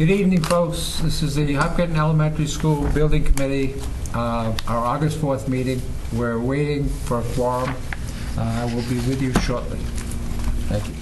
Good evening, folks. This is the Hopkinton Elementary School Building Committee, uh, our August 4th meeting. We're waiting for a quorum. Uh, I will be with you shortly. Thank you.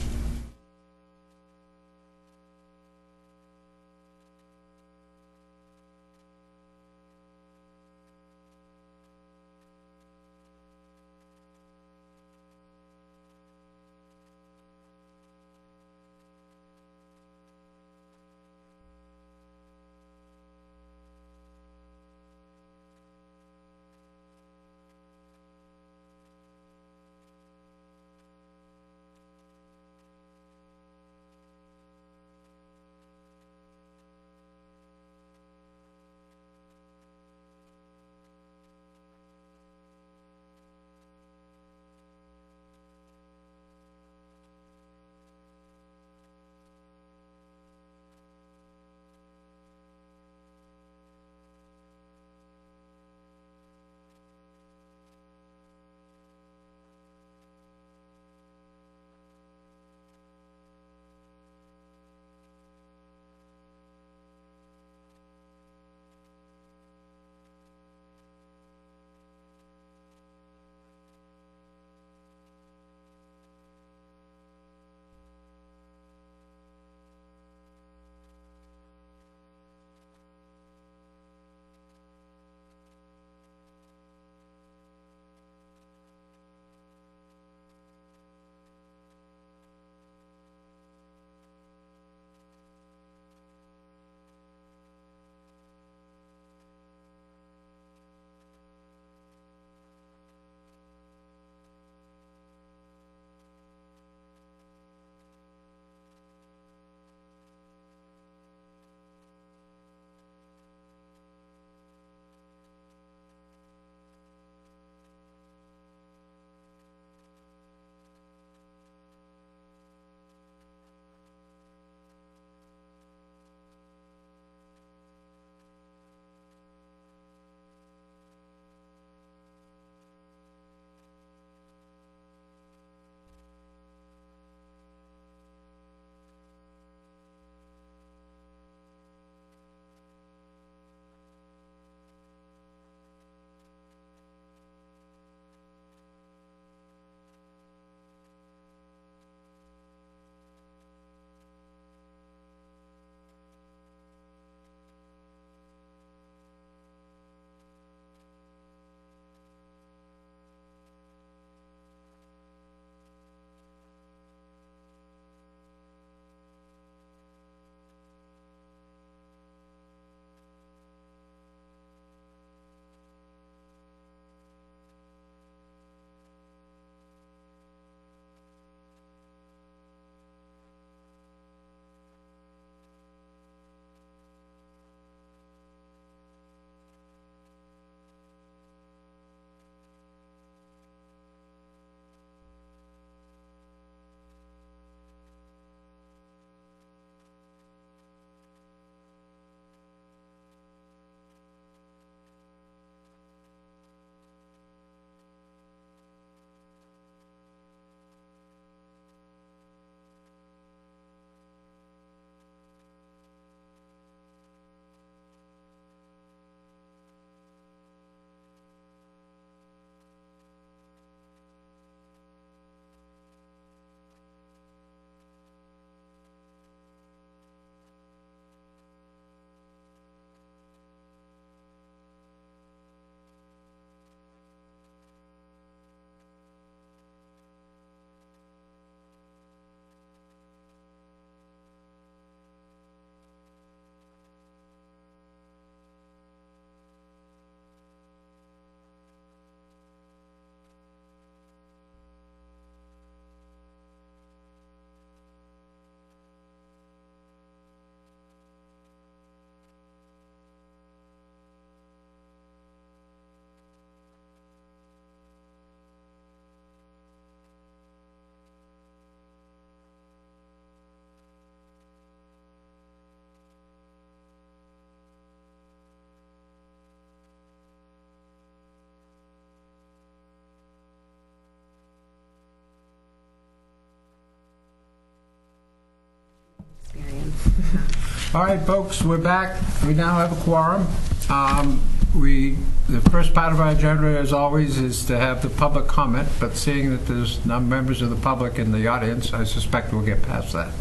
All right, folks, we're back. We now have a quorum. Um, We, the first part of our agenda, as always, is to have the public comment, but seeing that there's no members of the public in the audience, I suspect we'll get past that.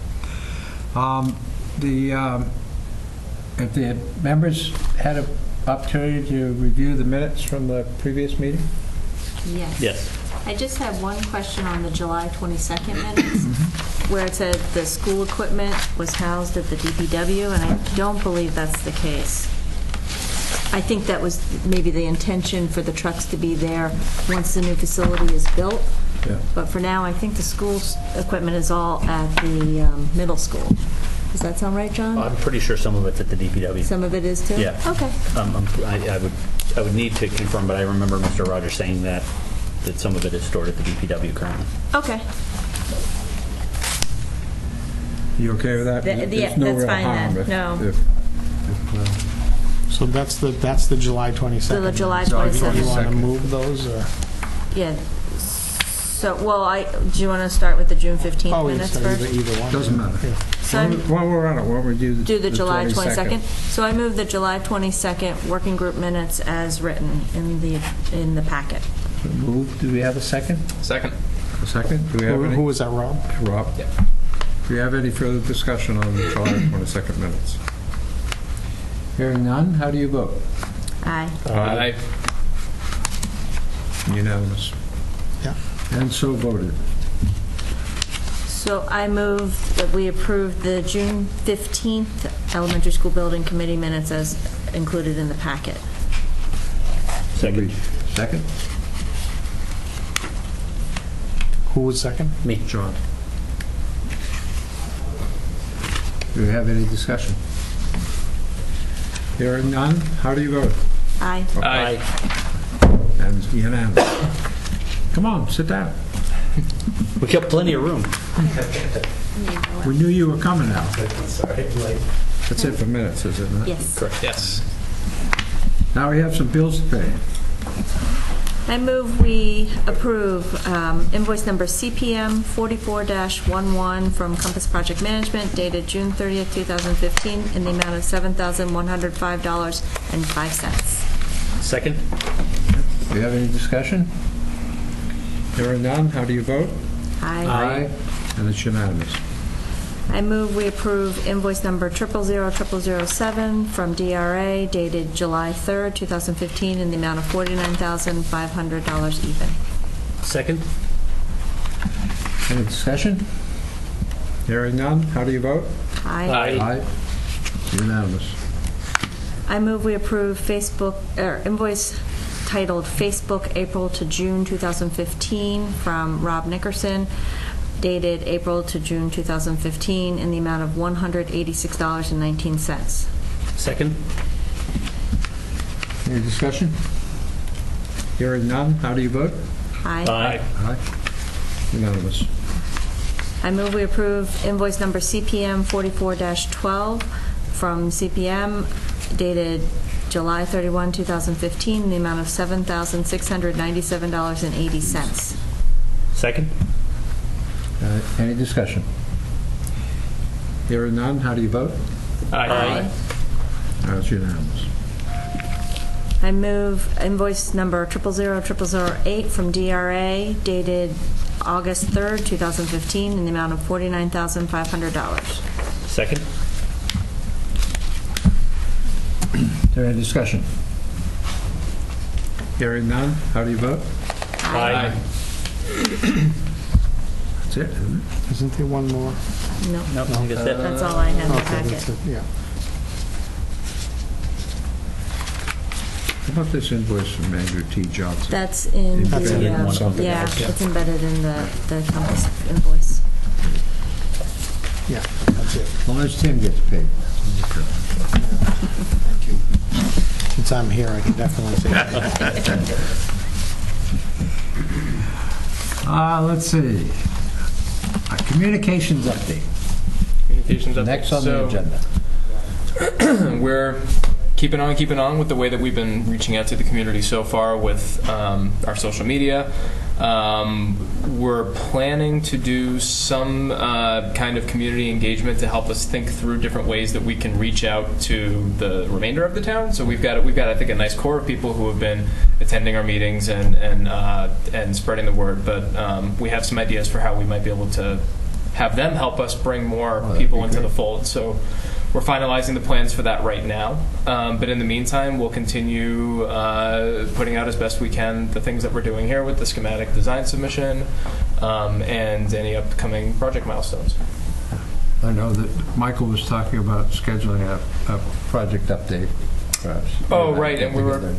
Um, The, um, if the members had an opportunity to review the minutes from the previous meeting? Yes. Yes. I just have one question on the July 22nd minutes, where it said the school equipment was housed at the DPW, and I don't believe that's the case. I think that was maybe the intention for the trucks to be there once the new facility is built, Yeah. but for now, I think the school's equipment is all at the um, middle school. Does that sound right, John? I'm pretty sure some of it's at the DPW. Some of it is too? Yeah. Okay. Um, um, I I would, I would need to confirm, but I remember Mr. Rogers saying that, that some of it is stored at the DPW currently. Okay. You okay with that? Th- There's yeah, no that's real fine harm then. if- No. if- if, uh, So that's the, that's the July 22nd. So the July July 22nd. Do you want to move those, or? Yeah. So, well, I, do you want to start with the June 15th Oh, minutes yes, first? either, either one. Doesn't matter. Yeah. So I'm- While we're on it, why don't we do the... Do the July 22nd? 22nd? So I move the July 22nd working group minutes as written in the, in the packet. Move, do we have a second? Second. A second? Do we have Who who was that, Rob? Rob? Yeah. Do we have any further discussion on the July 22nd minutes? Hearing none, how do you vote? Aye. Aye. Unanimous. Yeah. And so voted. So I move that we approve the June 15th elementary school building committee minutes as included in the packet. Second. Second? Who was second? Me. John. Do we have any discussion? There are none, how do you vote? Aye. Aye. And unanimous. Come on, sit down. We kept plenty of room. We knew you were coming now. That's it for minutes, is it not? Yes. Correct. Yes. Now we have some bills to pay. I move we approve um, invoice number CPM 44-11 from Compass Project Management dated June 30th, 2015, in the amount of $7,105.05. Second? Do you have any discussion? There are none, how do you vote? Aye. Aye. And it's unanimous. I move we approve invoice number 000007 from DRA dated July 3rd, 2015, in the amount of $49,500 even. Second? Any discussion? Hearing none, how do you vote? Aye. Aye. Unanimous. I move we approve Facebook, er, invoice titled Facebook April to June 2015 from Rob Nickerson dated April to June 2015 in the amount of $186.19. Second? Any discussion? Hearing none, how do you vote? Aye. Aye. Unanimous. I move we approve invoice number CPM 44-12 from CPM dated July 31, 2015, in the amount of $7,697.80. Second? Uh, Any discussion? Hearing none, how do you vote? Aye. Uh, It's unanimous. I move invoice number 000008 from DRA dated August 3rd, 2015, in the amount of $49,500. Second? Is there any discussion? Hearing none, how do you vote? Aye. That's it, isn't it? Isn't there one more? No, No, I think that's it. that's all I have in the Okay, that's packet. it, yeah. How about this invoice from Andrew T. Johnson? That's in That's the, in uh, something yeah, else, yeah. it's embedded in the the Compass invoice. Yeah, that's it. As long as Tim gets paid. Thank you. Since I'm here, I can definitely say that. Uh, let's see. A Communications update. Communications update. Next on the So, agenda. We're keeping on, keeping on with the way that we've been reaching out to the community so far with um, our social media. Um, we're planning to do some uh, kind of community engagement to help us think through different ways that we can reach out to the remainder of the town. So we've got we've got I think a nice core of people who have been attending our meetings and and uh, and spreading the word. But um, we have some ideas for how we might be able to have them help us bring more that'd people into great. the fold. So we're finalizing the plans for that right now. Um, but in the meantime, we'll continue uh, putting out as best we can the things that we're doing here with the schematic design submission um, and any upcoming project milestones. I know that Michael was talking about scheduling a, a project update, perhaps. Oh, right, and we were.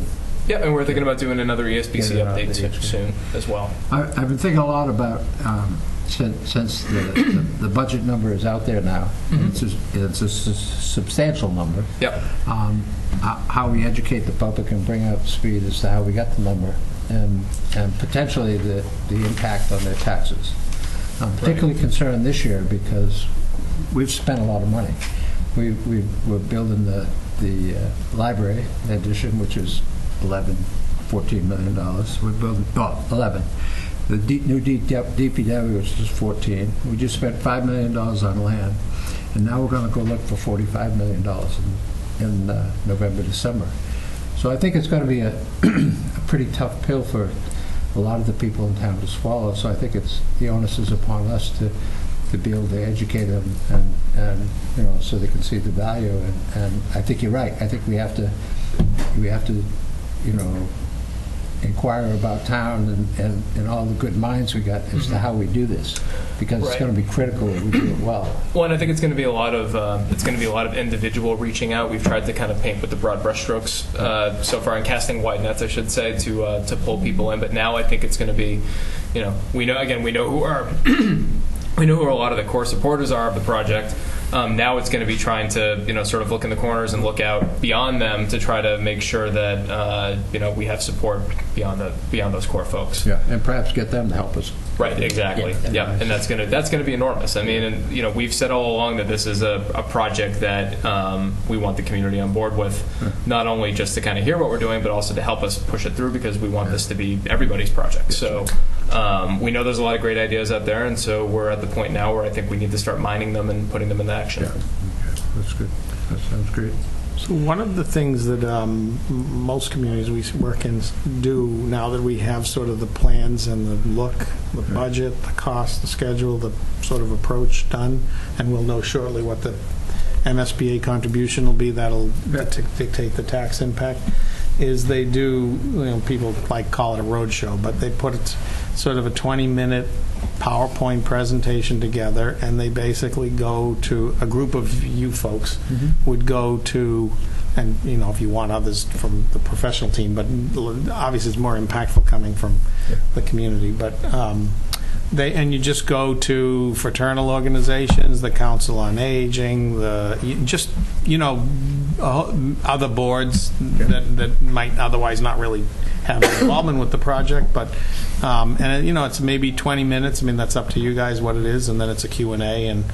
Yeah, and we're thinking about doing another ESBC update update, soon as well. I- I've been thinking a lot about, um, since since the the the budget number is out there now, and it's a- it's a substantial number, Yep. um, ho- how we educate the public and bring up speed as to how we got the number, and and potentially the the impact on their taxes. I'm particularly concerned this year because we've spent a lot of money. We, we, we're building the, the uh, library addition, which is 11, 14 million dollars. We're building, oh, 11. The D, new DPW, which is 14. We just spent 5 million dollars on land. And now we're gonna go look for 45 million dollars in, in uh, November, December. So I think it's gonna be a, a pretty tough pill for a lot of the people in town to swallow. So I think it's, the onus is upon us to, to be able to educate them and, and, you know, so they can see the value. And, and I think you're right. I think we have to, we have to, you know, inquire about town and, and, and all the good minds we got as to how we do this. Because it's Right. gonna be critical that we do it well. Well, and I think it's going to be a lot of uh, it's going to be a lot of individual reaching out. We've tried to kind of paint with the broad brushstrokes uh, so far, and casting wide nets, I should say, to uh, to pull people in. But now I think it's going to be, you know, we know again we know who our we know who a lot of the core supporters are of the project. Um, now it's going to be trying to, you know, sort of look in the corners and look out beyond them to try to make sure that, uh, you know, we have support beyond the beyond those core folks. Yeah. And perhaps get them to help us. Right, exactly. Yeah, and that's gonna that's gonna be enormous. I mean, and you know, we've said all along that this is a, a project that um, we want the community on board with, not only just to kind of hear what we're doing, but also to help us push it through because we want this to be everybody's project. So um, we know there's a lot of great ideas out there, and so we're at the point now where I think we need to start mining them and putting them into action. Yeah. Okay. That's good. That sounds great. So one of the things that um, most communities we work in do, now that we have sort of the plans and the look, the budget, the cost, the schedule, the sort of approach done, and we'll know shortly what the MSBA contribution will be, that'll dic- dictate the tax impact, is they do, you know, people like call it a roadshow, but they put sort of a 20-minute PowerPoint presentation together, and they basically go to, a group of you folks would go to, and, you know, if you want others from the professional team, but obviously it's more impactful coming from the community, but um, they, and you just go to fraternal organizations, the Council on Aging, the, you- just, you know, uh, other boards that, that might otherwise not really have involvement with the project, but, um, and, you know, it's maybe 20 minutes, I mean, that's up to you guys what it is, and then it's a Q and A, and,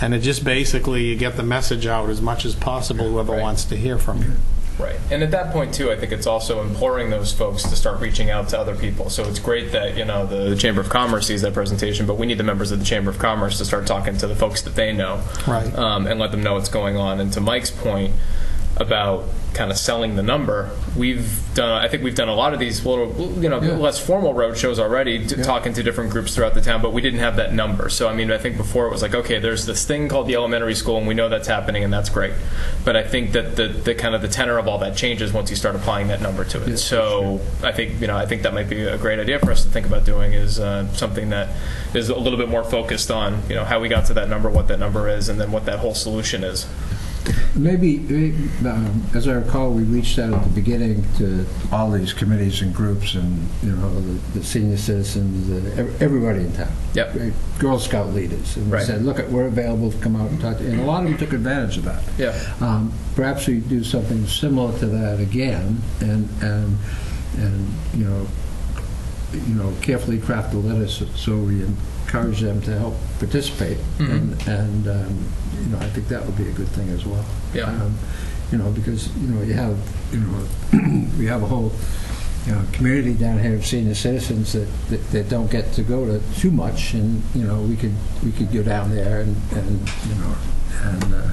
and it just basically, you get the message out as much as possible, whoever Right. wants to hear from you. Right. And at that point, too, I think it's also imploring those folks to start reaching out to other people. So it's great that, you know, the Chamber of Commerce sees that presentation, but we need the members of the Chamber of Commerce to start talking to the folks that they know. Right. Um, and let them know what's going on. And to Mike's point about kind of selling the number, we've done, I think we've done a lot of these little, you know, Yeah. less formal road shows already, t- talking to different groups throughout the town, but we didn't have that number. So, I mean, I think before it was like, okay, there's this thing called the elementary school, and we know that's happening, and that's great. But I think that the, the kind of the tenor of all that changes once you start applying that number to it. so, I think, you know, I think that might be a great idea for us to think about doing is uh, something that is a little bit more focused on, you know, how we got to that number, what that number is, and then what that whole solution is. Maybe, maybe, um, as I recall, we reached out at the beginning to all these committees and groups and, you know, the the senior citizens, uh, ev- everybody in town. Yep. Uh, Girl Scout leaders. And we Right. said, look, we're available to come out and talk, to-" you. and a lot of them took advantage of that. Yeah. Um, Perhaps we do something similar to that again and, and, and, you know, you know, carefully craft the letters so- so we encourage them to help participate. Mhm. And, and, um, you know, I think that would be a good thing as well. Yeah. Um, you know, because, you know, you have, you know, we have a whole, you know, community down here of senior citizens that, that, that don't get to go to too much, and, you know, we could, we could go down there and, and, you know, and, uh,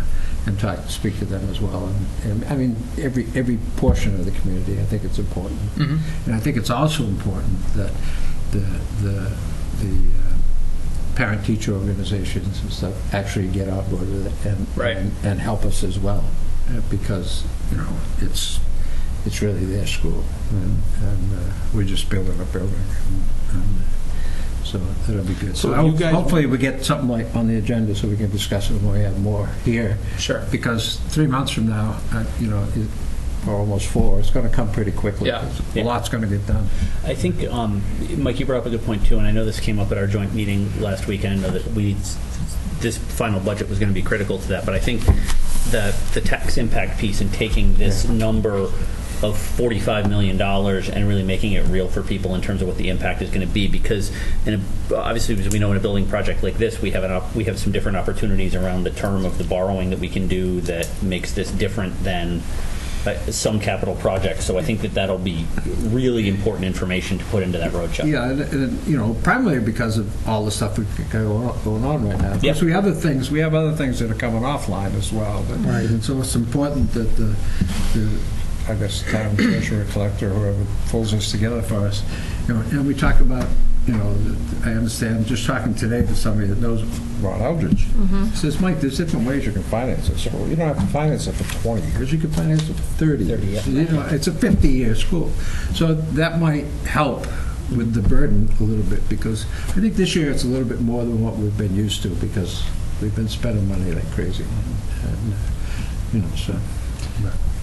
and talk, to speak to them as well, and, and, I mean, every, every portion of the community, I think it's important. Mhm. And I think it's also important that the, the, the uh, parent-teacher organizations and stuff actually get on board with it and, Right. and, and help us as well, uh, because, you know, it's, it's really their school, and, and uh, we're just building a building, and, and uh, so that'll be good. So So you guys- hopefully we get something like on the agenda so we can discuss it when we have more here, Sure. because three months from now, uh, you know, it- or almost four, it's going to come pretty quickly. Yeah. A lot's going to get done. I think, um, Mike, you brought up a good point too, and I know this came up at our joint meeting last week, and I know that we, this final budget was going to be critical to that, but I think the, the tax impact piece and taking this number of $45 million and really making it real for people in terms of what the impact is going to be, because in a, obviously, as we know, in a building project like this, we have an, op- we have some different opportunities around the term of the borrowing that we can do that makes this different than Uh, some capital projects. So I think that that'll be really important information to put into that roadshow. Yeah, and, and, you know, primarily because of all the stuff we've got going on- right now. Yes, we have other things, we have other things that are coming offline as well. but- Right. And so it's important that the, the, I guess, town treasurer, collector, whoever pulls this together for us, you know, and we talk about, you know, I understand, just talking today to somebody that knows Ron Eldridge, he says, Mike, there's different ways you can finance this. Well, you don't have to finance it for 20 years, you can finance it for 30 30, years. yeah. You know, it's a 50-year school. So that might help with the burden a little bit, because I think this year it's a little bit more than what we've been used to, because we've been spending money like crazy. And, uh, You know, so,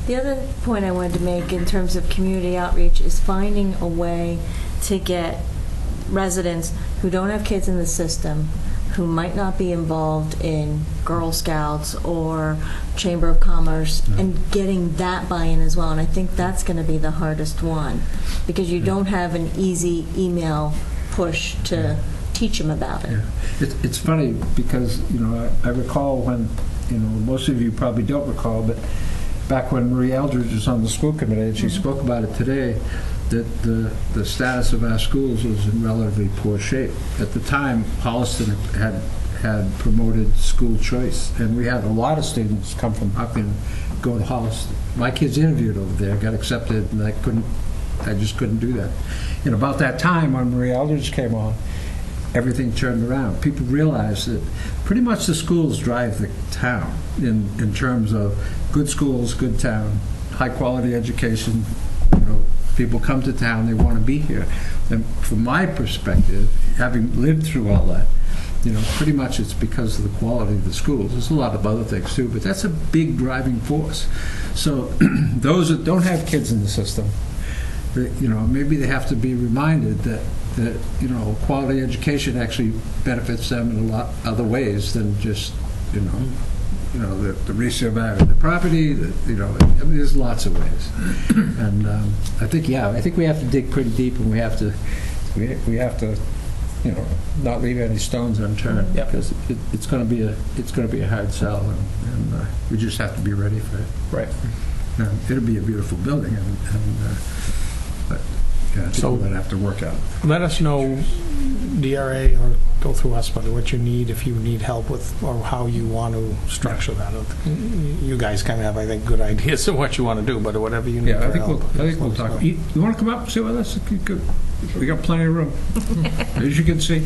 The other point I wanted to make in terms of community outreach is finding a way to get residents who don't have kids in the system, who might not be involved in Girl Scouts or Chamber of Commerce, and getting that buy-in as well. And I think that's going to be the hardest one, because you don't have an easy email push to teach them about it. Yeah. It's, it's funny because, you know, I I recall when, you know, most of you probably don't recall, but back when Marie Eldridge was on the school committee, and she mm-hmm. spoke about it today, that the, the status of our schools was in relatively poor shape. At the time, Holliston had, had promoted school choice, and we had a lot of students come from Hopkinton, go to Holliston. My kids interviewed over there, got accepted, and I couldn't, I just couldn't do that. And about that time, when Marie Eldridge came on, everything turned around. People realized that pretty much the schools drive the town in, in terms of good schools, good town, high-quality education, you know, people come to town, they want to be here. And from my perspective, having lived through all that, you know, pretty much it's because of the quality of the schools. There's a lot of other things too, but that's a big driving force. So those that don't have kids in the system, that, you know, maybe they have to be reminded that, that, you know, quality education actually benefits them in a lot other ways than just, you know, you know, the, the resale value of the property, the, you know, I mean, there's lots of ways. And um, I think, yeah, I think we have to dig pretty deep and we have to, we, we have to, you know, not leave any stones unturned. Yep. Because it, it's gonna be a, it's gonna be a hard sell and, and uh, we just have to be ready for it. Right. Now, It'll be a beautiful building, and, and, uh, but, yeah, So- we're gonna have to work out. Let us know, DRA, or go through us, but what you need, if you need help with, or how you want to structure that. You guys kind of have, I think, good ideas of what you want to do, but whatever you need Yeah, I for think we'll, help. I think we'll let us talk. know. You, you wanna come up and sit with us? Okay, good. We got plenty of room. As you can see.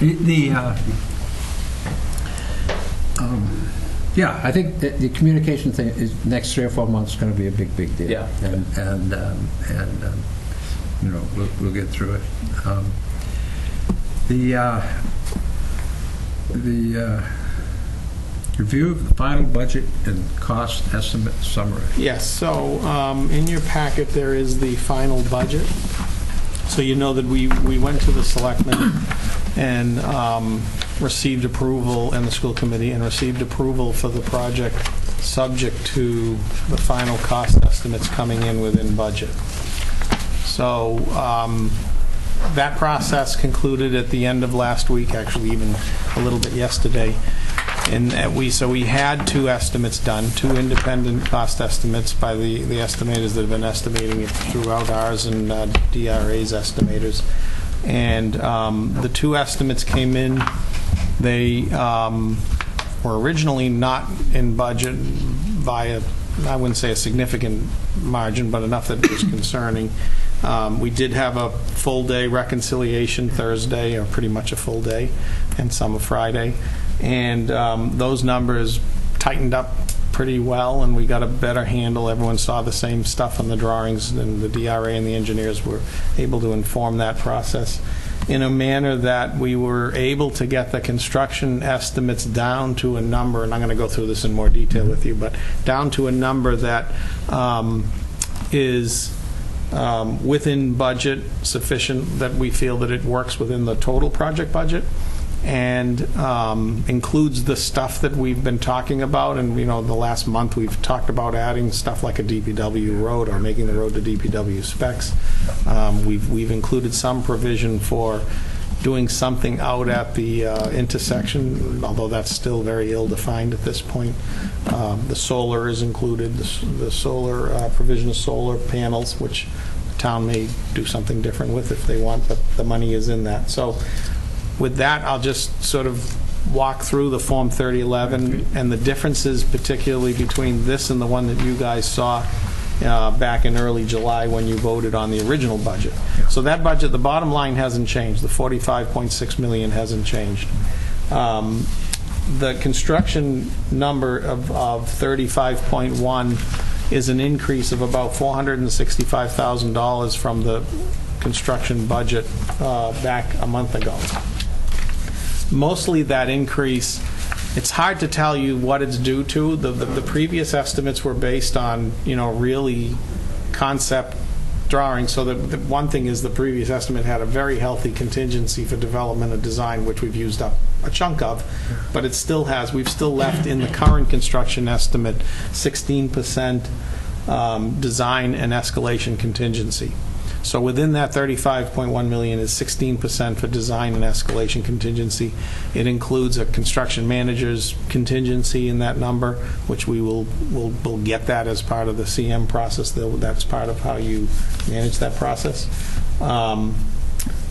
The, the, uh, um, yeah, I think that the communication thing is, next three or four months is gonna be a big, big deal. Yeah. And, and, um, and, um, you know, we'll, we'll get through it. Um, The, uh, the, uh, review of the final budget and cost estimate summary. Yes, so um, in your packet, there is the final budget. So you know that we, we went to the selectmen and um, received approval, and the school committee, and received approval for the project, subject to the final cost estimates coming in within budget. So um, that process concluded at the end of last week, actually even a little bit yesterday. And we, so we had two estimates done, two independent cost estimates by the, the estimators that have been estimating it throughout ours and uh, DRA's estimators. And um, the two estimates came in, they um, were originally not in budget by a, I wouldn't say a significant margin, but enough that it was concerning. Um, We did have a full-day reconciliation Thursday, or pretty much a full day, and some a Friday. And um, those numbers tightened up pretty well, and we got a better handle. Everyone saw the same stuff on the drawings, and the DRA and the engineers were able to inform that process in a manner that we were able to get the construction estimates down to a number, and I'm going to go through this in more detail with you, but down to a number that um, is um, within budget, sufficient that we feel that it works within the total project budget, and um, includes the stuff that we've been talking about. And, you know, the last month, we've talked about adding stuff like a DPW road or making the road to DPW specs. Um, We've, we've included some provision for doing something out at the uh, intersection, although that's still very ill-defined at this point. Um, The solar is included, the the solar, uh, provision of solar panels, which the town may do something different with if they want, but the money is in that. So with that, I'll just sort of walk through the Form 3011 and the differences particularly between this and the one that you guys saw uh, back in early July when you voted on the original budget. So that budget, the bottom line hasn't changed. The 45.6 million hasn't changed. Um, The construction number of of 35.1 is an increase of about $465,000 from the construction budget uh, back a month ago mostly that increase, it's hard to tell you what it's due to. The, the, the previous estimates were based on, you know, really concept drawings. So the, the one thing is the previous estimate had a very healthy contingency for development and design, which we've used up a chunk of, but it still has, we've still left in the current construction estimate 16% um, design and escalation contingency. So within that 35.1 million is 16% for design and escalation contingency. It includes a construction manager's contingency in that number, which we will, will, will get that as part of the CM process. That's part of how you manage that process. Um,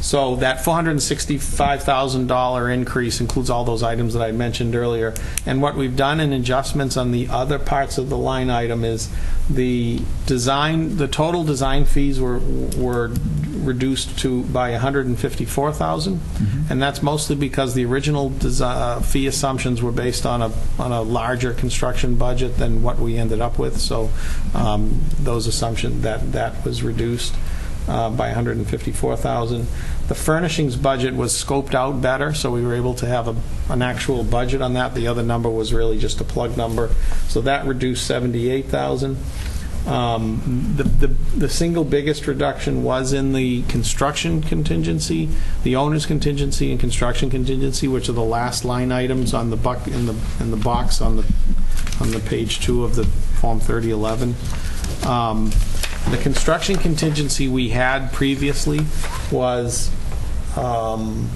so that $465,000 increase includes all those items that I mentioned earlier. And what we've done in adjustments on the other parts of the line item is the design, the total design fees were, were reduced to, by 154,000. And that's mostly because the original desi- uh, fee assumptions were based on a, on a larger construction budget than what we ended up with. So um, those assumptions, that, that was reduced uh, by 154,000. The furnishings budget was scoped out better, so we were able to have a, an actual budget on that. The other number was really just a plug number, so that reduced 78,000. Um, The, the, the single biggest reduction was in the construction contingency, the owner's contingency and construction contingency, which are the last line items on the buck, in the, in the box on the, on the page two of the Form 3011. Um, The construction contingency we had previously was um,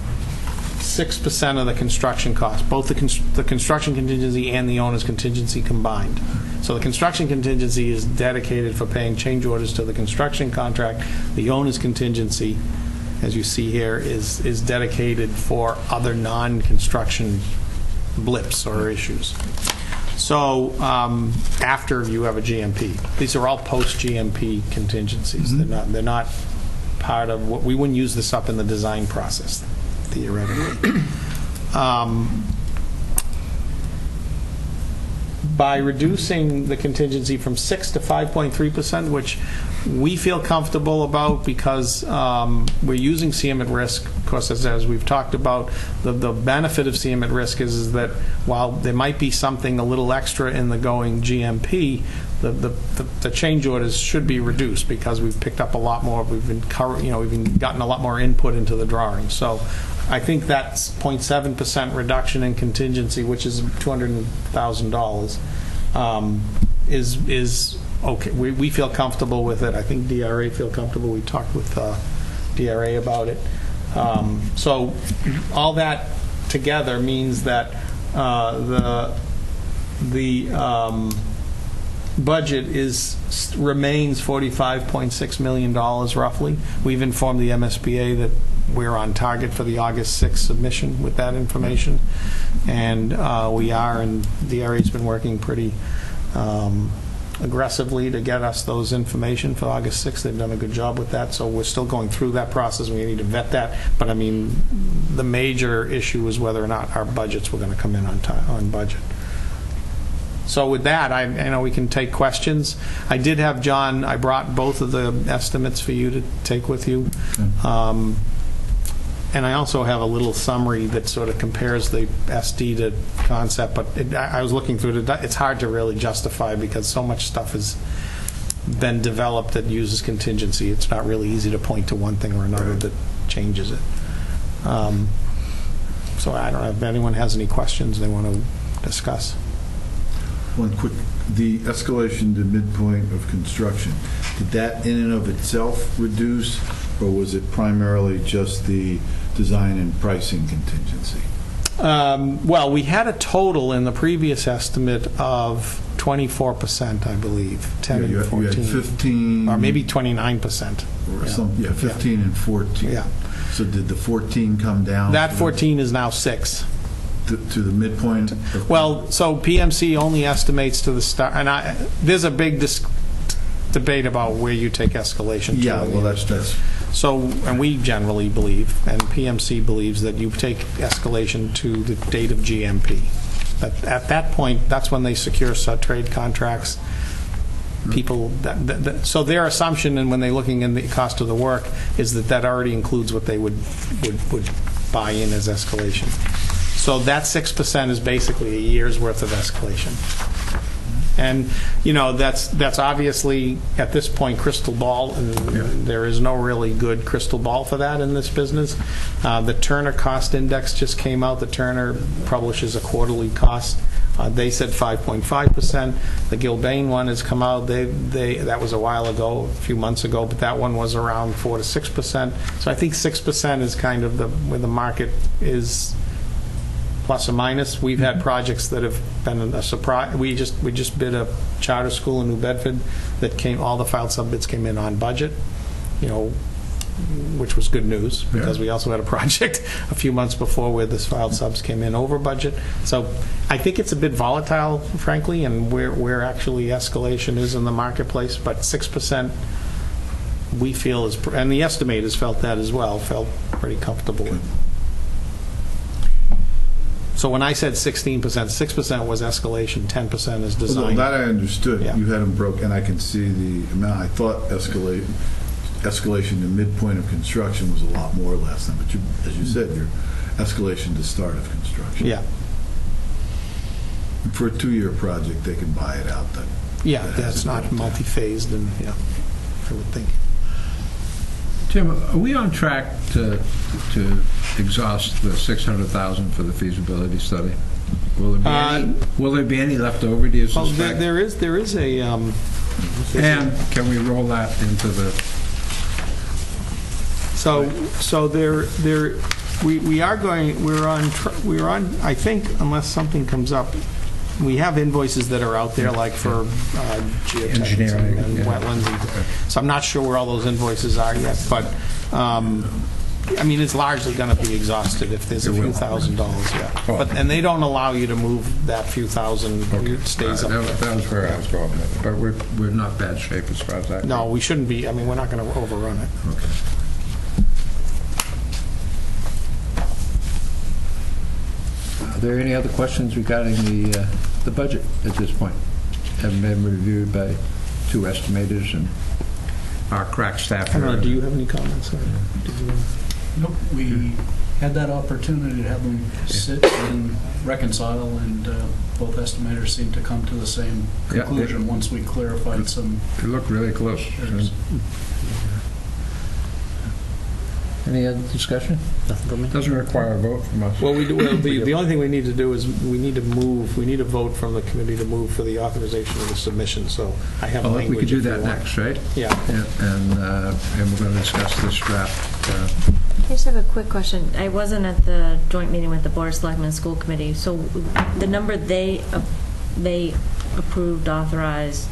6% of the construction cost, both the cons- the construction contingency and the owner's contingency combined. So the construction contingency is dedicated for paying change orders to the construction contract. The owner's contingency, as you see here, is is dedicated for other non-construction blips or issues. So um, after you have a GMP, these are all post-GMP contingencies. They're not, they're not part of, what we wouldn't use this up in the design process theoretically. Um, By reducing the contingency from 6 to 5.3%, which we feel comfortable about because um, we're using CM at risk. Of course, as, as we've talked about, the, the benefit of CM at risk is, is that while there might be something a little extra in the going GMP, the, the, the, change orders should be reduced because we've picked up a lot more, we've been, you know, we've gotten a lot more input into the drawing. So I think that's 0.7% reduction in contingency, which is $200,000, um, is, is okay. We, we feel comfortable with it. I think DRA feel comfortable. We talked with uh, DRA about it. Um, So all that together means that uh, the, the um, budget is, remains $45.6 million roughly. We've informed the MSBA that we're on target for the August 6th submission with that information. And uh, we are, and DRA's been working pretty um, aggressively to get us those information for August 6th. They've done a good job with that, so we're still going through that process. We need to vet that. But I mean, the major issue is whether or not our budgets were going to come in on time, on budget. So with that, I, I know we can take questions. I did have John, I brought both of the estimates for you to take with you. Um, And I also have a little summary that sort of compares the SD to concept, but it- I I was looking through it, it's hard to really justify because so much stuff has been developed that uses contingency. It's not really easy to point to one thing or another that changes it. Um, So I don't know if anyone has any questions they want to discuss. One quick, the escalation to midpoint of construction, did that in and of itself reduce, or was it primarily just the design and pricing contingency? Um, Well, we had a total in the previous estimate of 24%, I believe, 10 Yeah, and had- You had 14. 15... Or maybe 29%. Or some, yeah, 15 and 14. Yeah. So did the 14 come down? That to the- 14 is now 6. To to the midpoint? Well, so PMC only estimates to the start, and I, there's a big dis- debate about where you take escalation to. Yeah, well, that's, that's, So, and we generally believe, and PMC believes, that you take escalation to the date of GMP. But at that point, that's when they secure trade contracts. People, that, that- that- so their assumption, and when they're looking in the cost of the work, is that that already includes what they would, would, would buy in as escalation. So that 6% is basically a year's worth of escalation. And, you know, that's, that's obviously, at this point, crystal ball, and there is no really good crystal ball for that in this business. Uh, The Turner Cost Index just came out. The Turner publishes a quarterly cost. Uh, They said 5.5%. The Gilbane one has come out, they, they, that was a while ago, a few months ago, but that one was around 4 to 6%. So I think 6% is kind of the, where the market is plus or minus. We've had projects that have been a surprise. We just, we just bid a charter school in New Bedford that came, all the filed subbids came in on budget, you know, which was good news, because we also had a project a few months before where this filed subs came in over budget. So I think it's a bit volatile, frankly, and where, where actually escalation is in the marketplace, but 6% we feel is, and the estimators felt that as well, felt pretty comfortable with. So when I said 16%, 6% was escalation, 10% is design. well, that I understood. Yeah. You had them broke, and I can see the amount. I thought escalate, escalation to midpoint of construction was a lot more or less than, but you, as you said, your escalation to start of construction. Yeah, For a two-year project, they can buy it out. That yeah, that that's not it built in. multi-phased and, yeah, I would think. Tim, are we on track to, to exhaust the 600,000 for the feasibility study? Will there be any, will there be any left over, do you Uh, Well, there there is, there is a, um, And can we roll that into the, so, so there, there, we, we are going, we're on, tr- we're on, I think, unless something comes up, we have invoices that are out there, like for uh, geotech and Engineering, and yeah. wetlands. and- So I'm not sure where all those invoices are yet, but, um, I mean, it's largely going to be exhausted if there's a few thousand dollars, yeah. Oh. But, and they don't allow you to move that few thousand, it stays up that there. that was where I was going with it, but we're, we're not bad shape as far as that. No, we shouldn't be, I mean, we're not going to overrun it. Okay. Are there any other questions regarding the, uh, the budget at this point? Haven't been reviewed by two estimators and our crack staff. I don't know, do you have any comments? Did you- Nope, we had that opportunity to have them sit and reconcile, and uh, both estimators seemed to come to the same Yeah, they- conclusion once we clarified some They look really close. Errors. Any other discussion? Nothing from me? Doesn't require a vote from us. Well, we do, well, the, the only thing we need to do is, we need to move, we need a vote from the committee to move for the authorization of the submission, so I have Oh, language. We could do if you that want. next, right? Yeah. Yeah, And, uh, and we're going to discuss this draft. uh, I just have a quick question. I wasn't at the joint meeting with the Board of Selectmen and School Committee, so the number they, ap- they approved, authorized,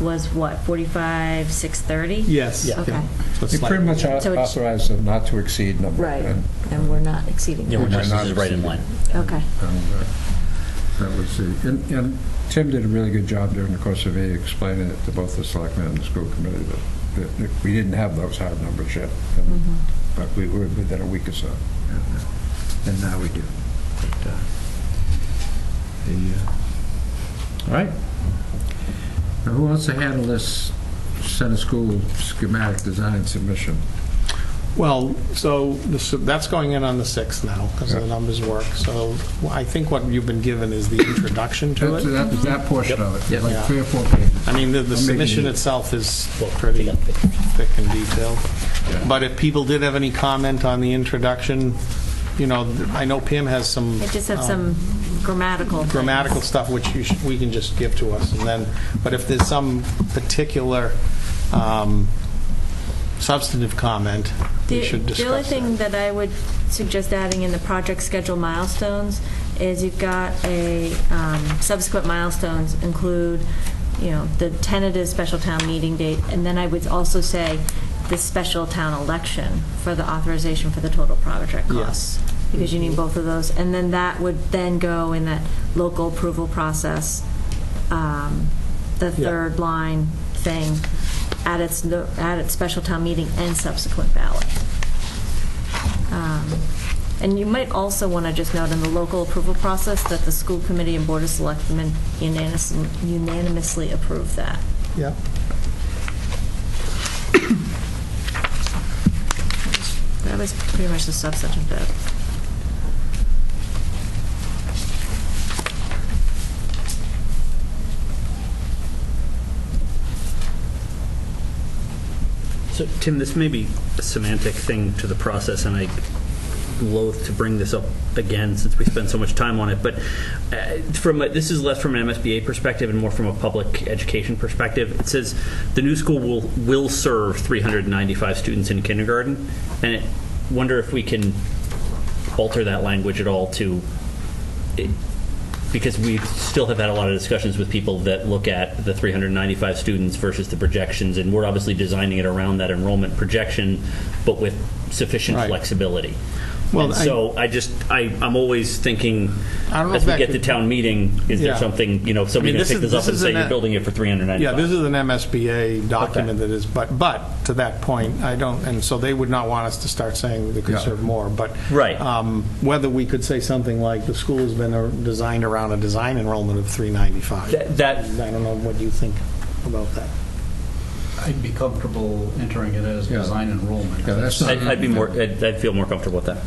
was what, 45, 630? Yes. Yeah. Okay. So it's We pretty much au- So it's- authorize a not to exceed number. Right, and- and we're not exceeding Yeah, we're that. not this is right in line. Okay. And uh, that was the, and- and Tim did a really good job during the course of it, explaining it to both the selectmen and the school committee that- that that we didn't have those hard numbers yet, and- Mhm. but we were within a week or so, and uh, and now we do. But, uh, the, uh, All right. Now, who wants to handle this center school schematic design submission? Well, so the sub- that's going in on the 6th now, because the numbers work. So I think what you've been given is the introduction to That's- it. That was that portion of it, Yeah. like three or four pages. I mean, the, the making submission it- itself is Well, pretty take out the picture. thick and detailed. But if people did have any comment on the introduction, you know, th- I know Pam has some. It just had um, some grammatical. grammatical stuff which you should, we can just give to us, and then, but if there's some particular um, substantive comment, we The should the only discuss thing that. that I would suggest adding in the project schedule milestones is you've got a, um, subsequent milestones include, you know, the tentative special town meeting date, and then I would also say the special town election for the authorization for the total project costs. Because you need both of those, and then that would then go in that local approval process, um, the Yeah. third line thing, at its, no- at its special town meeting and subsequent ballot. Um, And you might also want to just note in the local approval process that the school committee and board of selectmen unanimous- unanimously approve that. Yeah. That was pretty much the substantive bit. So, Tim, this may be a semantic thing to the process, and I loath to bring this up again since we spent so much time on it, but uh, from a, this is less from an MSBA perspective and more from a public education perspective. It says the new school will will serve 395 students in kindergarten, and I wonder if we can alter that language at all to because we still have had a lot of discussions with people that look at the 395 students versus the projections, and we're obviously designing it around that enrollment projection, but with sufficient Right. flexibility. Well, and I- so I just, I, I'm always thinking, I don't know as if we that get to could- town meeting, is there Yeah. something, you know, somebody I mean, going this to pick is- this up this and is say, an you're a- building it for 395? Yeah, this is an MSBA document that is, but, but, to that point, I don't, and so they would not want us to start saying they could Yeah. serve more, but. Right. um, Whether we could say something like, the school has been uh, designed around a design enrollment of 395. That- that- I don't know what you think about that. I'd be comfortable entering it as Yeah. design enrollment. Yeah, that's not- I'd, I'd be more, I'd, I'd feel more comfortable with that.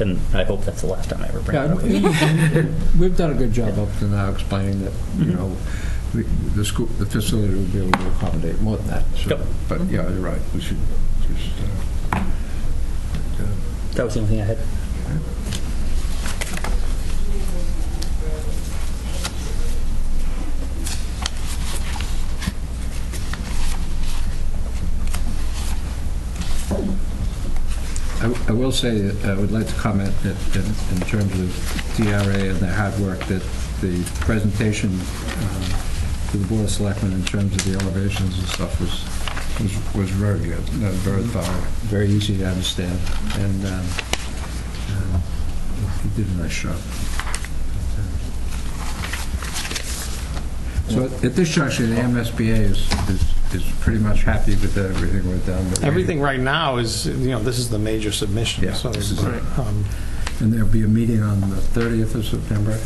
And I hope that's the last time I ever bring it up. Yeah, we've done a good job up to now explaining that, you know, we- the school, the facility will be able to accommodate more than that. so- Yep. But, yeah, you're right, we should just, uh, but, uh, That was the only thing I had. I I will say, I would like to comment that that in terms of DRA and their hard work, that the presentation um, to the Board of Selectmen in terms of the elevations and stuff was, was was very good, uh, very thorough, very easy to understand, and um, um, he did a nice job. So at this juncture, the MSBA is, is is pretty much happy with everything we've done. but we- Everything right now is, you know, this is the major submission, Yeah, so. this is it. um, And there'll be a meeting on the 30th of September.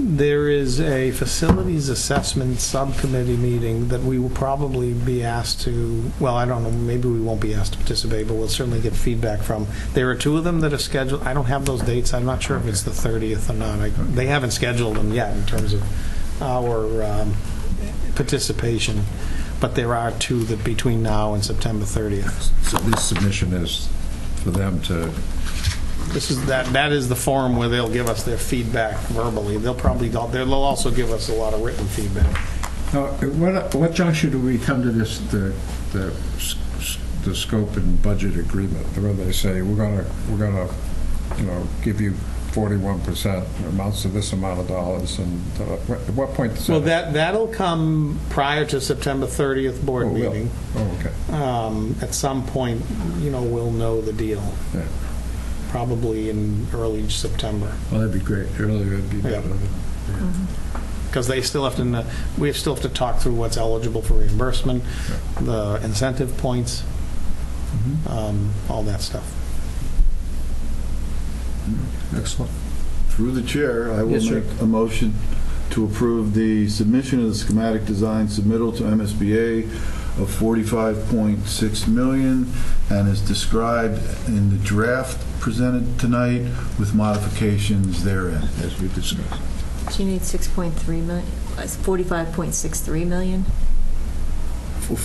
There is a facilities assessment subcommittee meeting that we will probably be asked to, well, I don't know, maybe we won't be asked to participate, but we'll certainly get feedback from. There are two of them that are scheduled, I don't have those dates, I'm not sure if it's the 30th or not. I- They haven't scheduled them yet in terms of our um, participation. But there are two that between now and September 30th. So this submission is for them to, This is, that, that is the forum where they'll give us their feedback verbally. They'll probably, go- they'll also give us a lot of written feedback. Now, what, what juncture do we come to this, the, the, s- s- the scope and budget agreement, where they say, we're gonna, we're gonna, you know, give you forty-one percent, amounts to this amount of dollars, and uh, at what point does that? Well, that, that'll come prior to September 30th board Oh, will. meeting. Oh, okay, Um, At some point, you know, we'll know the deal, yeah. probably in early September. Well, that'd be great, earlier would be Yeah. better. Because they still have to, kn- we still have to talk through what's eligible for reimbursement, the incentive points, um, all that stuff. Excellent. Through the chair, I will Yes, sir. make a motion to approve the submission of the schematic design submittal to MSBA of 45.6 million and is described in the draft presented tonight with modifications therein. As we've discussed. Do you need 6.3 million, uh, 45.63 million? For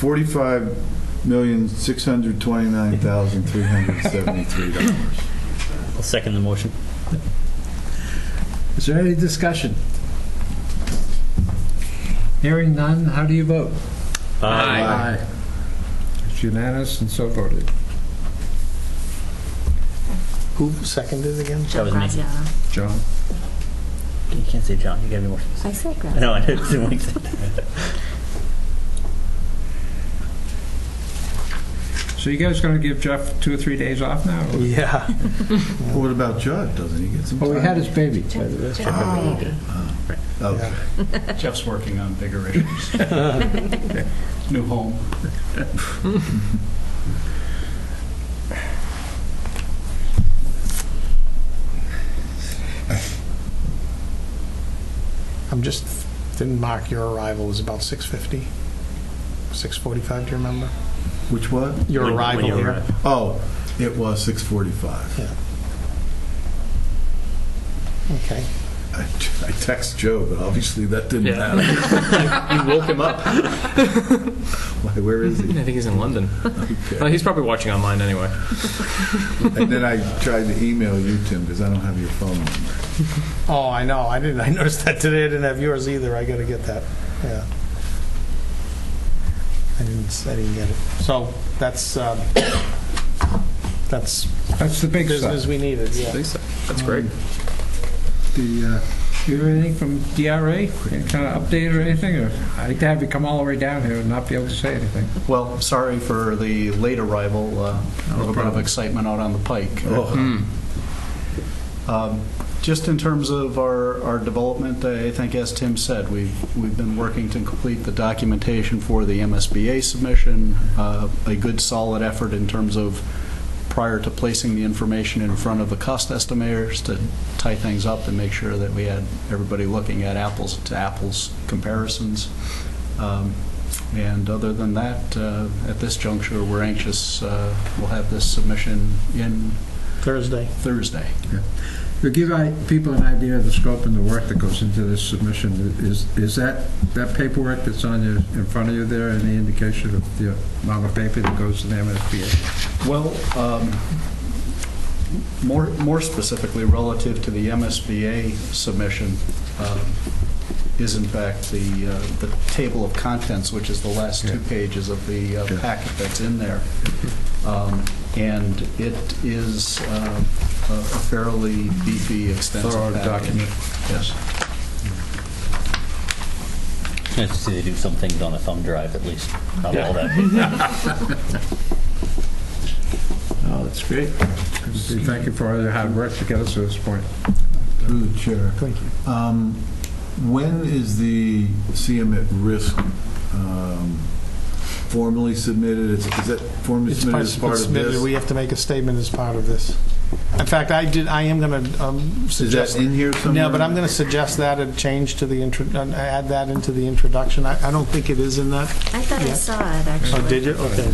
$45,629,373. I'll second the motion. Is there any discussion? Hearing none, how do you vote? Aye. It's unanimous and so voted. Who seconded again? That was me. Graziano. John? You can't say John, you gotta be more specific. I said I Graziano. know, I didn't want to say that. So you guys gonna give Jeff two or three days off now? or- Yeah. What about Judd? Doesn't he get some time? Well, we had his baby. Oh. Oh. Okay. Jeff's working on bigger issues. New home. I'm just, didn't mark your arrival was about 6:50? 6:45, do you remember? Which one? Your When- when arrival you here. arrived. Oh, it was 6:45. Yeah. Okay. I I text Joe, but obviously that didn't Yeah. happen. You woke him up. I Why, where is he? I think he's in London. Okay. Well, he's probably watching online anyway. And then I tried to email you, Tim, because I don't have your phone number. Oh, I know, I didn't, I noticed that today, I didn't have yours either, I gotta get that, yeah. I didn't, I didn't get it. So, that's, um, that's That's the big business stuff. we needed, yeah. That's great. The, uh, you have anything from DRA? Any kind of update or anything? Or I hate to have you come all the way down here and not be able to say anything. Well, sorry for the late arrival, uh, a little bit of excitement out on the pike. Hmm. Um, Just in terms of our, our development, I think as Tim said, we've, we've been working to complete the documentation for the MSBA submission, uh, a good solid effort in terms of prior to placing the information in front of the cost estimators to tie things up and make sure that we had everybody looking at apples to apples comparisons. Um, And other than that, uh, at this juncture, we're anxious, uh, we'll have this submission in Thursday. Thursday. To give people an idea of the scope and the work that goes into this submission, is, is that, that paperwork that's on your, in front of you there, any indication of the amount of paper that goes to the MSBA? Well, um, more, more specifically relative to the MSBA submission um, is in fact the, uh, the table of contents, which is the last two pages of the uh, Yeah. packet that's in there. Um, And it is uh, a a fairly beefy, extensive Thorough package. document. Yes. Nice to see they do some things on a thumb drive at least. Not all that. Oh, that's great. Thank you for all your hard work to get us to this point. Through the chair. Thank you. Um, When is the CM at risk um, formally submitted? Is is that formally It's submitted part- as part of submitted. this? We have to make a statement as part of this. In fact, I did, I am going to Is suggest... that in here somewhere? No, but I'm going to suggest that and change to the, intro- uh, add that into the introduction. I I don't think it is in that. I thought I saw it, actually. Oh, did you? Okay.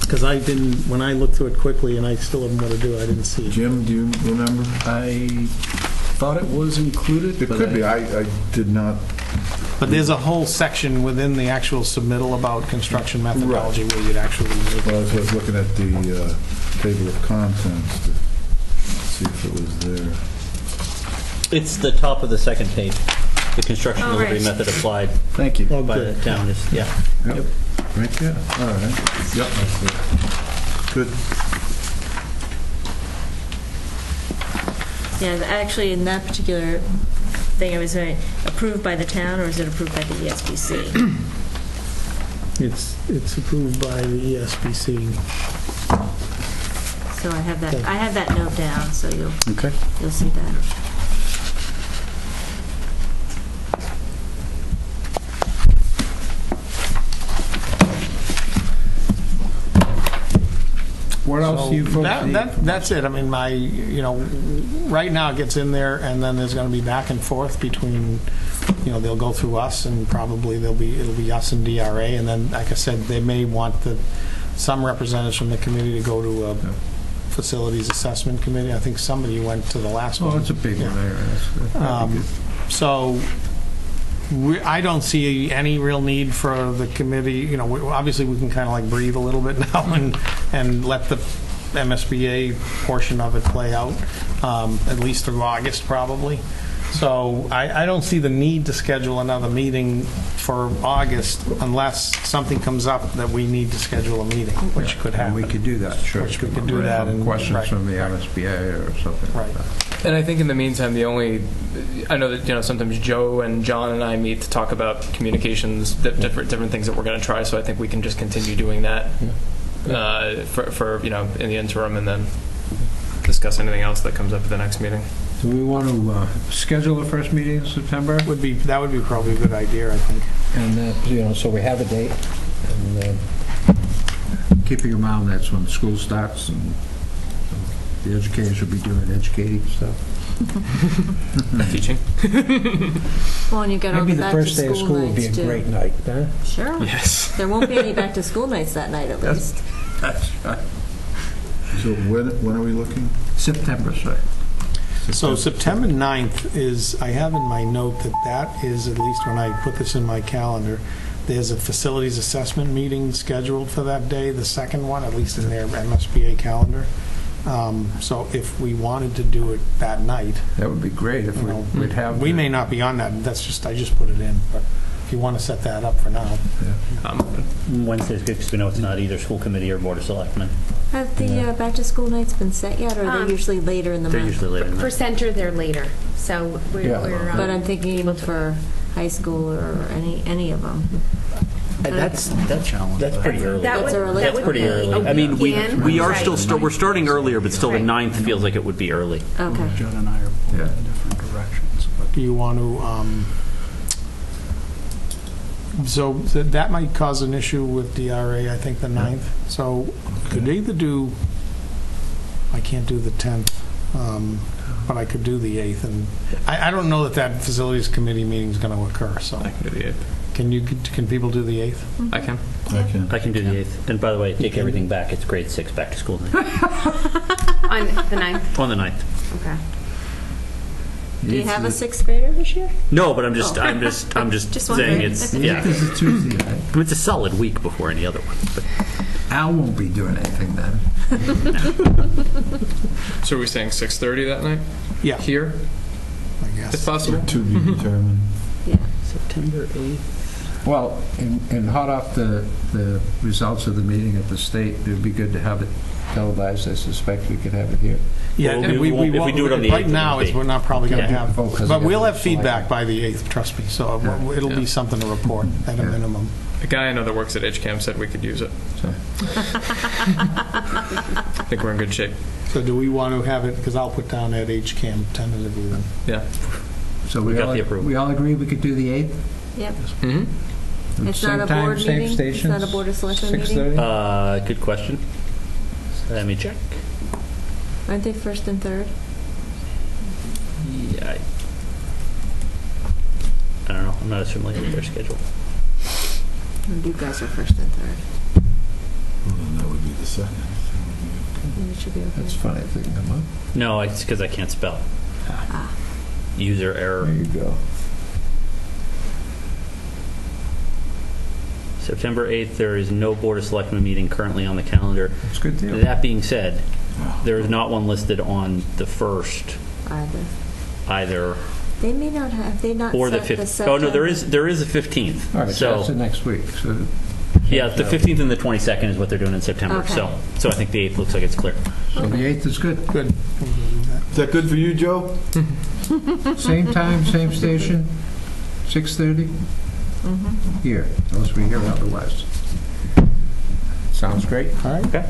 Because I didn't, when I looked through it quickly, and I still have more to do, I didn't see it. Jim, do you remember? I thought it was included. It but could be. I- I I did not But there's a whole section within the actual submittal about construction methodology where you'd actually. Well, I was looking at the uh, table of contents to see if it was there. It's the top of the second page. The construction Oh, delivery right. method applied Thank you. by the town is, yeah. Yep, right there. All right. Yep, that's it. Good. Yeah, actually, in that particular thing, I was saying, approved by the town, or is it approved by the E ESBC? It's, it's approved by the E ESBC. So I have that, I have that note down, so you'll, Okay. you'll see that. What else do you So folks that- need? that- That's it. I mean, my, you know, right now it gets in there, and then there's going to be back and forth between, you know, they'll go through us, and probably there'll be, it'll be us and DRA, and then, like I said, they may want the, some representatives from the committee to go to a facilities assessment committee. I think somebody went to the last one. Oh, it's a big Yeah. one there. That's- that'd Um. So we- I don't see any real need for the committee, you know, we- obviously, we can kind of like breathe a little bit now and, and let the MSBA portion of it play out, um, at least through August, probably. So I, I don't see the need to schedule another meeting for August unless something comes up that we need to schedule a meeting, which could And we could do that, sure. Which we could do that and- Questions right. from the MSBA or something like Right. that. And I think in the meantime, the only, I know that, you know, sometimes Joe and John and I meet to talk about communications, di- different, different things that we're going to try, so I think we can just continue doing that uh, for, for, you know, in the interim, and then discuss anything else that comes up at the next meeting. Do we want to uh, schedule the first meeting in September? Would be, that would be probably a good idea, I think. And that, you know, so we have a date, and uh, keeping in mind that's when school starts, and the educators will be doing educating stuff. Teaching? Well, and you got all Maybe the the back to first day of school school would be nights a too. great night, huh? Sure. Yes. There won't be any back to school nights that night, at least. That's right. So when, when are we looking? September, right. So September 9th is, I have in my note that that is, at least when I put this in my calendar, there's a facilities assessment meeting scheduled for that day, the second one, at least in their MSBA calendar. Um, So if we wanted to do it that night, That would be great if you know, we- we'd have. we the- may not be on that, that's just, I just put it in, but if you want to set that up for now. Um, Wednesday's good because we know it's not either school committee or board of selectmen. Have the uh, back to school nights been set yet, or are Um, they usually later in the month? They're month? usually later than For that. center, they're later, so we're, Yeah. we're, um, But I'm thinking even for high school or any, any of them. That's, that's, that's pretty early. That That's would- early. that That's would pretty be early. a I mean, we, weekend, we are right. still, sta- we're starting earlier, but still the Right. 9th feels like it would be early. Okay. Judd and I are Yeah. in different directions. but- Do you want to, um, so th- that might cause an issue with DRA, I think, the 9th. So could either do, I can't do the 10th, um, but I could do the 8th. And I, I don't know that that facilities committee meeting is going to occur, so I can do the 8th. can you, can people do the 8th? I can. I can. I can do the 8th. And by the way, take everything back. It's grade six back to school night. on the 9th, On the 9th. okay. Do you have a sixth grader this year? No, but I'm just, Oh. I'm just, I'm just Just saying wondering. it's, Eighth yeah. is a Tuesday night. It's a solid week before any other one. But Al won't be doing anything then. So are we saying 6:30 that night Yeah, here, I if guess. possible? To be mm-hmm. determined. Yeah. September 8th. Well, and, and hot off the, the results of the meeting at the state, it'd be good to have it televised. I suspect we could have it here. Yeah, Well, we won't- if we do it on the 8th, Right now, it'll it's, be- we're not probably going to Yeah. have, 'cause but we we'll got have feedback by the 8th, trust me. So Yeah. it'll be something to report at a minimum. A guy I know that works at HCAM said we could use it. So, I think we're in good shape. So do we want to have it, because I'll put down at HCAM tentatively then. Yeah. so We we got all, the approval. we all agree we could do the 8th? Yep. Mm-hmm. It's Same not a time, board same meeting? It's stations? not a board of selectmen meeting? 6:30? Uh, good question. Let me check. Aren't they first and third? Yeah. I, I don't know. I'm not as familiar with their schedule. And you guys are first and third. Well, then that would be the second. You should be okay. That's funny if they can come up. No, it's because I can't spell. Ah. User error. There you go. September 8th, there is no Board of Selectmen meeting currently on the calendar. It's a good deal. That being said, there is not one listed on the 1st Either. either, They may not have, they not or the set the 15th. Oh, no, there is, there is a 15th. All right, so So, that's the next week, so. yeah, the 15th and the 22nd is what they're doing in September. Okay. So, so I think the 8th looks like it's clear. So the 8th is good. Good. Is that good for you, Joe? Same time, same station, 6:30? Mm-hmm. Here, unless we hear otherwise. Sounds great. All right. Okay.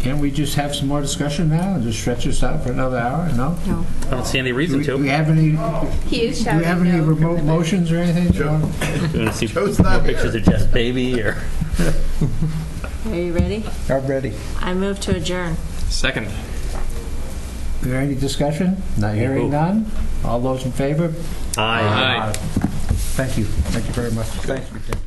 Can't we just have some more discussion now and just stretch this out for another hour? No? No. I don't see any Do reason we do we to. have any, He is do we shouting have any no. remote motions or anything? you want? You want to see Joe's more not pictures of Jess Baby or? Are you ready? I'm ready. I move to adjourn. Second. Is there any discussion? Not hearing Who? none? All those in favor? Aye. Aye. Thank you. Thank you very much. Thanks, Lieutenant.